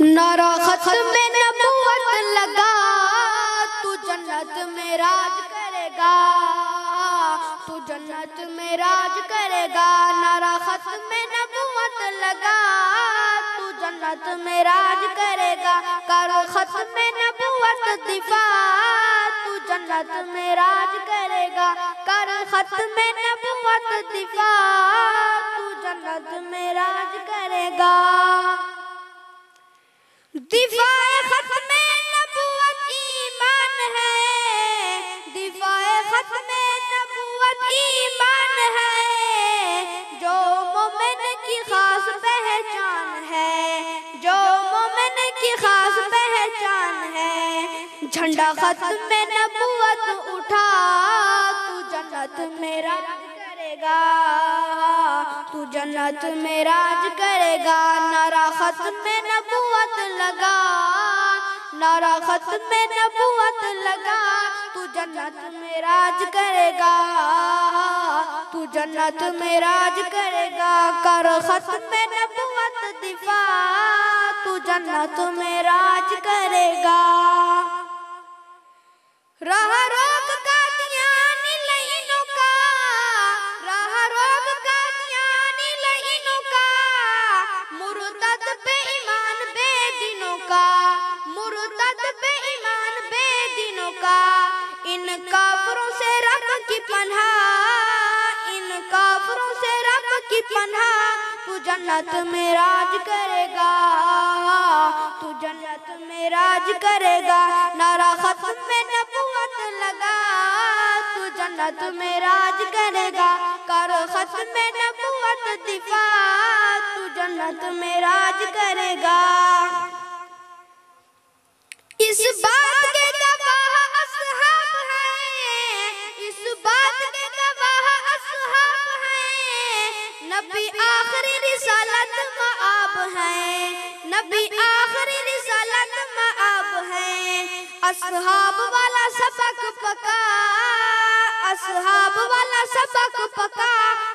खत्म नबूवत लगा, तू जन्नत में करेगा। तू जन्नत में राज करेगा लगा, तू जन्नत में करेगा। कर दिफा, तू जन्नत में राज करेगा। नबूवत दिफा, तू जन्नत में राज करेगा। दिफाए ईमान है। दिफाए ईमान है। जो मोमिन की खास पहचान है। जो मोमिन की खास पहचान है। झंडा खत्म नबूवत उठा, तू जन्नत में राज करेगा। तू जन्नत में राज करेगा। नारा खत्म नबूवत लगा। नारा खत्म नबूवत लगा। तू जन्नत में राज करेगा। तू जन्नत में राज करेगा। कर खत्म नबूवत दिफा। तू जन्नत में राज करेगा। राह रोक मुर्तद पे ईमान, बेदीनों का। इन काफरों से रब की पनाह इन काफरों से रब की पनाह तू जन्नत में राज करेगा, तू जन्नत में राज करेगा। नारा खत्म में नबूवत लगा, तू जन्नत में राज करेगा। कर खत्म में नबूवत दिफा, तू जन्नत में राज करेगा। असहाब वाला सबक पका, असहाब वाला सबक पका।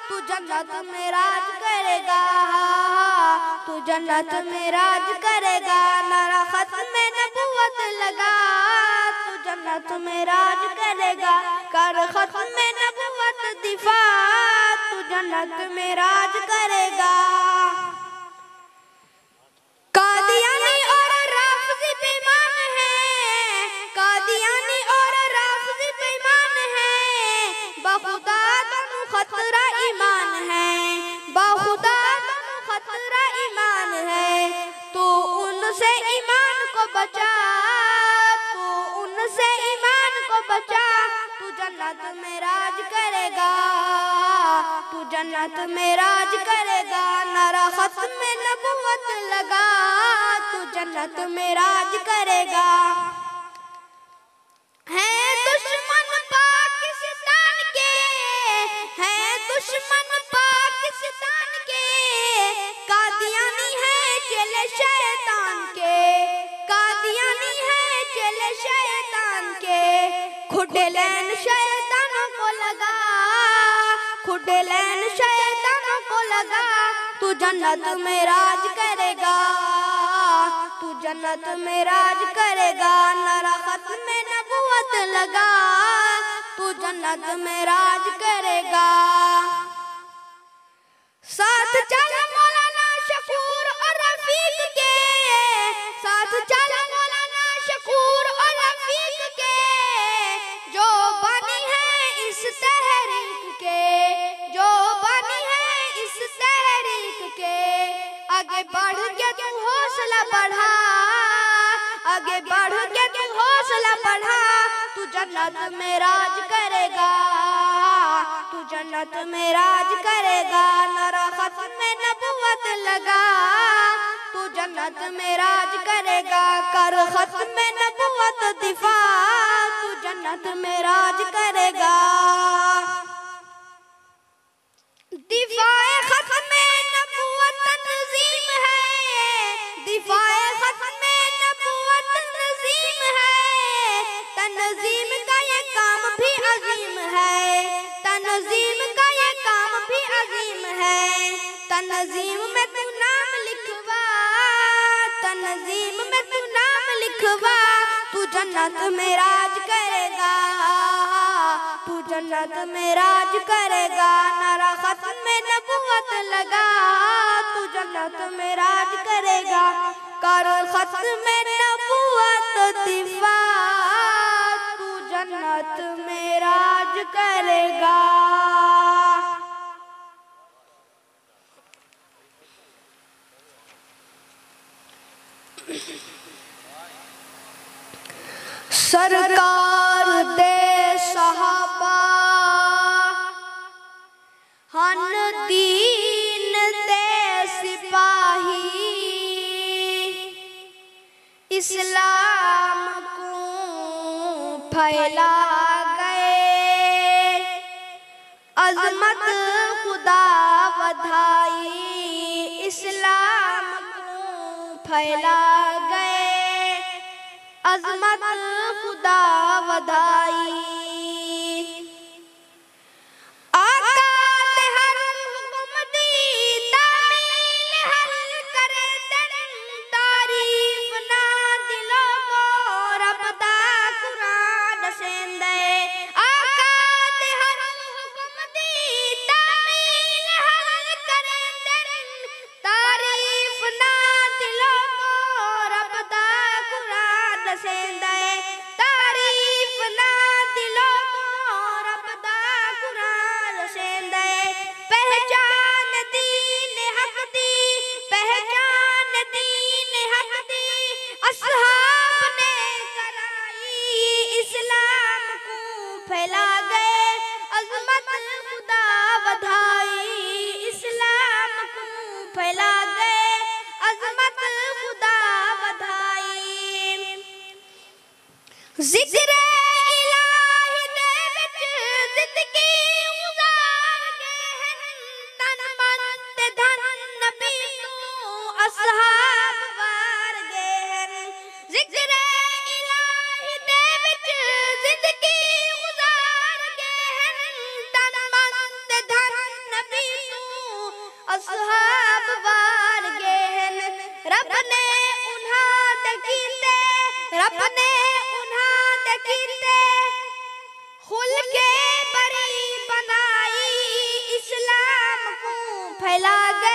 तू जन्नत में राज करेगा, तू जन्नत में राज करेगा, नारा खत्म नबूवत लगा। तू जन्नत में राज करेगा, कर खत्म नबूवत दिफा। तू जन्नत में राज करेगा। तू जन्नत में राज करेगा। तू जन्नत में राज करेगा। नारा खत्म नबूवत लगा। तू जन्नत में राज करेगा। है दुश्मन पाकिस्तान के। है दुश्मन पाकिस्तान खुडेलैन शैतानों को लगा, खुडेलैन शैतानों को लगा, तू जन्नत में राज करेगा, तू जन्नत में राज करेगा नारा खत्म नबूवत लगा, तू जन्नत में राज करेगा। साथ चल आगे बढ़ के तू हौसला बढ़ा। आगे बढ़ के तू हौसला बढ़ा। तू जन्नत में राज करेगा। तू जन्नत में राज करेगा। नारा खत्म में नबूवत लगा। तू जन्नत में राज करेगा। कर खत्म में नबूवत दिफा। तू जन्नत में राज करेगा। तंजीम में तू नाम लिखवा तंजीम लिखवा। तू जन्नत में राज करेगा, तू जन्नत में राज करेगा। नारा खत्म में नबूवत लगा, तू जन्नत में राज करेगा। कर खत्म में नबूवत दिफा तू जन्नत में राज करेगा। सरकार दे हन दीन दे सिपाही। इस्लाम को फैला गए। अजमत खुदा बधाई। इस्लाम को फैला गए। अजमत खुदा वधाई। कुरान है। तारीफ़ ना रब ने उन्हां खुल के बरी बनाई इस्लाम को फैला गए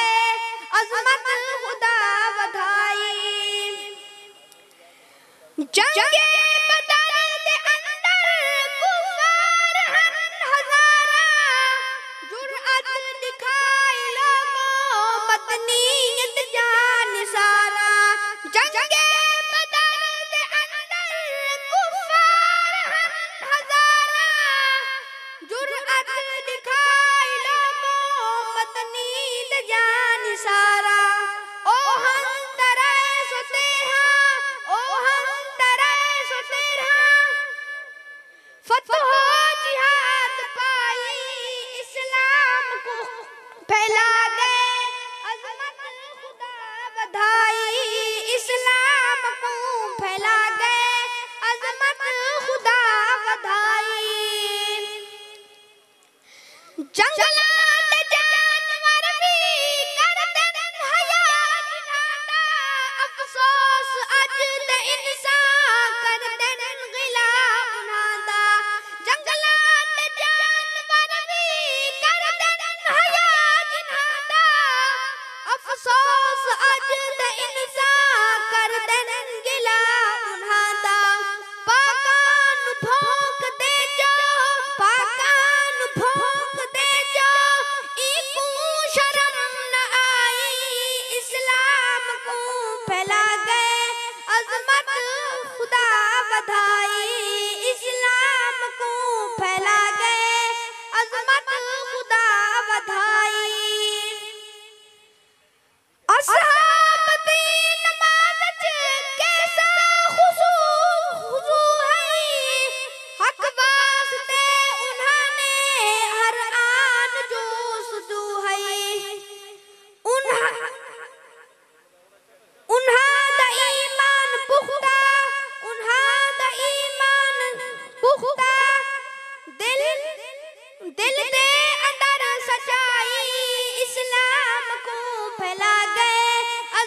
अजमत खुदा बधाई जंगे 快乐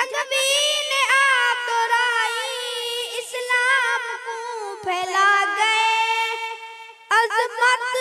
ने आप इस्लाम को फैला गए। अजमत